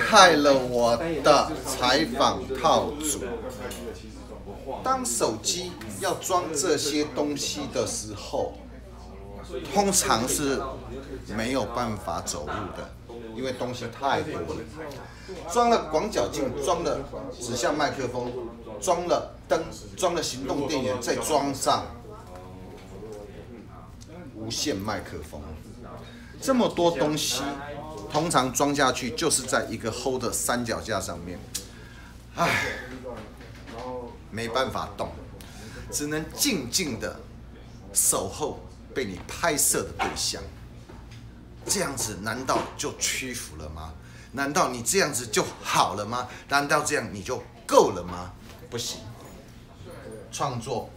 害了我的采访套组。当手机要装这些东西的时候，通常是没有办法走路的，因为东西太多了。装了广角镜，装了指向麦克风，装了灯，装了行动电源，再装上无线麦克风，这么多东西，通常装下去就是在一个 hold 的三脚架上面，唉，没办法动，只能静静的守候被你拍摄的对象。这样子难道就屈服了吗？难道你这样子就好了吗？难道这样你就够了吗？不行，创作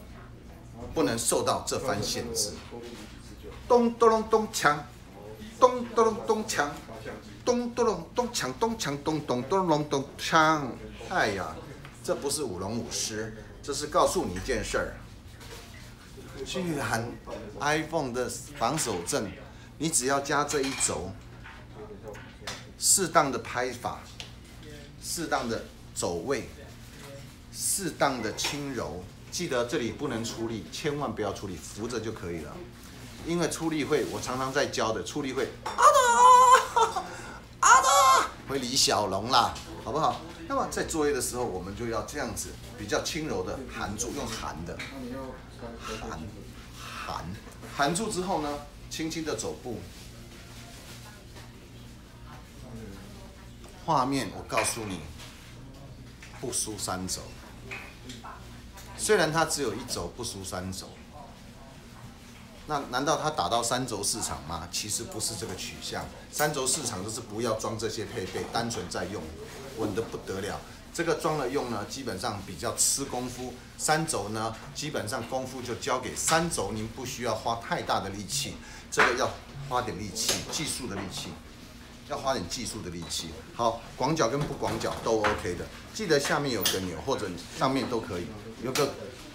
不能受到这番限制。咚咚咚咚锵，咚咚隆咚锵，咚咚隆咚锵咚锵咚咚咚隆咚锵。哎呀，这不是舞龙舞狮，这是告诉你一件事儿。去喊 iPhone 的防守阵，你只要加这一轴，适当的拍法，适当的走位，适当的轻柔。记得这里不能出力，千万不要出力，扶着就可以了。因为出力会，我常常在教的，出力会啊的啊的，会李小龙啦，好不好？那么在作业的时候，我们就要这样子，比较轻柔的含住，用含的，含含含住之后呢，轻轻的走步。画面，我告诉你，不输三轴。虽然它只有一轴，不输三轴。那难道它打到三轴市场吗？其实不是这个取向，三轴市场就是不要装这些配备，单纯在用，稳得不得了。这个装了用呢，基本上比较吃功夫。三轴呢，基本上功夫就交给三轴，您不需要花太大的力气，这个要花点力气，技术的力气，要花点技术的力气。好，广角跟不广角都 OK 的，记得下面有个钮或者上面都可以，有个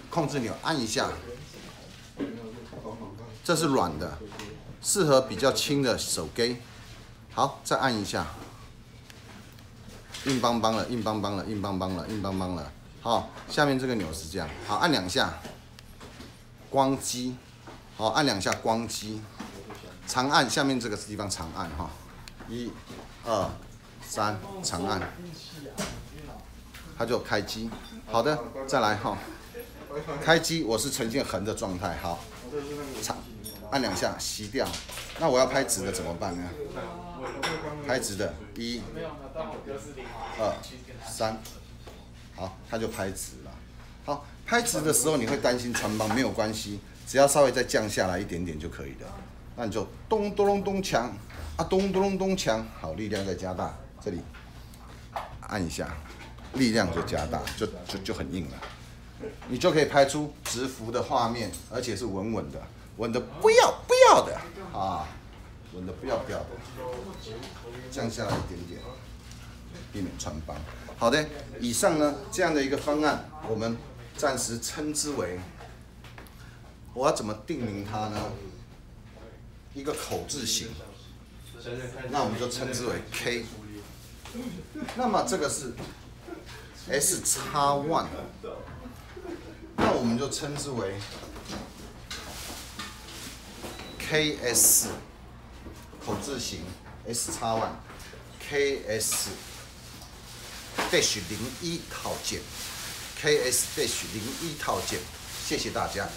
控制钮，按一下。这是软的，适合比较轻的手给。好，再按一下，硬邦邦了，硬邦邦了，硬邦邦了，硬邦邦了。好，下面这个钮是这样，好，按两下，关机。好，按两下关机，长按下面这个地方长按哈，一、二、三，长按，它就开机。好的，再来哈，开机我是呈现横的状态，好，长。按两下吸掉，那我要拍直的怎么办呢？拍直的，一、二、三，好，它就拍直了。好，拍直的时候你会担心穿帮，没有关系，只要稍微再降下来一点点就可以了。那你就咚咚咚咚锵，啊咚咚隆咚锵，好，力量再加大，这里按一下，力量就加大，就就就很硬了。你就可以拍出直幅的画面，而且是稳稳的。稳的不要不要的啊，稳的不要不要的，降下来一点点，避免穿帮。好的，以上呢这样的一个方案，我们暂时称之为，我要怎么定名它呢？一个口字形，那我们就称之为 K。那么这个是 S 叉 One，那我们就称之为。KS 口字形 S 叉 One，KS dash 零一套件，KS dash 零一套件，谢谢大家。